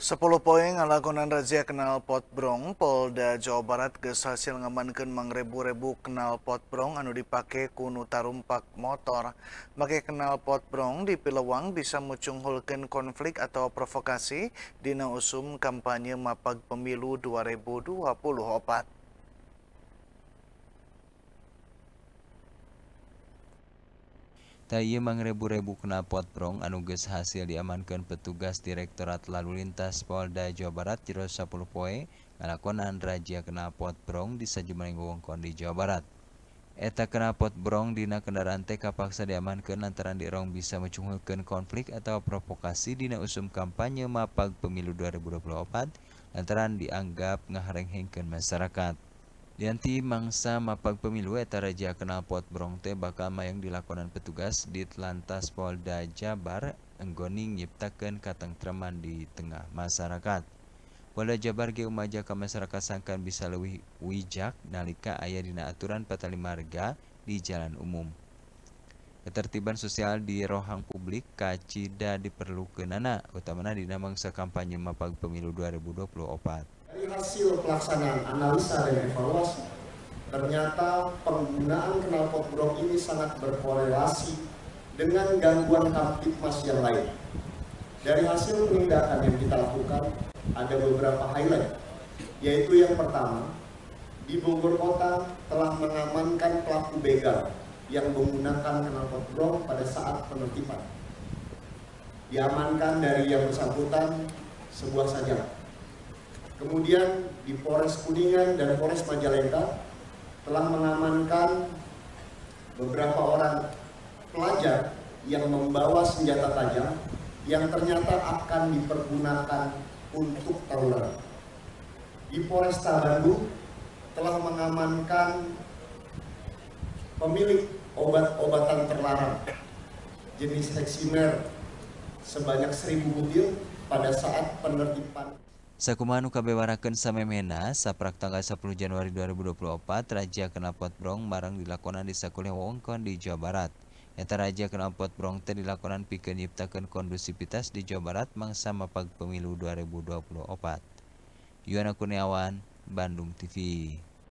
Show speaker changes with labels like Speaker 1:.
Speaker 1: 10 poin ngalakonan razia kenal pot brong Polda Jawa Barat geus hasil ngamankeun mangrebu-rebu kenal pot brong anu dipake kuno tarumpak motor. Make kenal pot brong di Pilewang bisa mucunghulkeun konflik atau provokasi dina usum kampanye mapag pemilu 2024.
Speaker 2: Taymang rebu-rebu knapot anu anuges hasil diamankan petugas Direktorat Lalu Lintas Polda Jawa Barat jero 10 poe ngalakonan Raja Knapot Brong di sajumlah wewengkon di Jawa Barat. Eta knapot brong dina kendaraan teh kapaksa diamankan lantaran dirong bisa mencunghulkan konflik atau provokasi dina usum kampanye mapag pemilu 2024 lantaran dianggap ngaharenghengkeun masyarakat. Dianti mangsa mapag pemilu eta raja kenal pot brong bakal mayang dilakonan petugas di Telantas Polda Jabar enggoni nyiptakeun katengtreman di tengah masyarakat. Polda Jabar ge umaja ka masyarakat sangkan bisa leuwih wijak nalika aya dina aturan patali marga di jalan umum. Ketertiban sosial di rohang publik kacida diperlukeunana utamana dina mangsa kampanye mapag pemilu 2024.
Speaker 3: Dari hasil pelaksanaan analisa dan evaluasi, ternyata penggunaan knalpot brong ini sangat berkorelasi dengan gangguan kamtipmas yang lain. Dari hasil penindakan yang kita lakukan, ada beberapa highlight, yaitu yang pertama, di Bogor Kota telah mengamankan pelaku begal yang menggunakan knalpot brong pada saat penertiban. Diamankan dari yang bersangkutan sebuah sajam Kemudian di Polres Kuningan dan Polres Majalengka telah mengamankan beberapa orang pelajar yang membawa senjata tajam yang ternyata akan dipergunakan untuk tawuran. Di Polresta Bandung telah mengamankan pemilik obat-obatan terlarang jenis heksimer sebanyak 1000 butir pada saat penertiban
Speaker 2: Sakumaha nu kabewarakeun samemena saprak tanggal 10 Januari 2024 Raja Kenalpot Brong marang dilakonan di sakuliah wewengkon di Jawa Barat. Eta Raja Kenalpot Brong teh dilakonan pikeun nyiptakeun kondusivitas di Jawa Barat mangsa mapag pemilu 2024. Yuana Kurniawan, Bandung TV.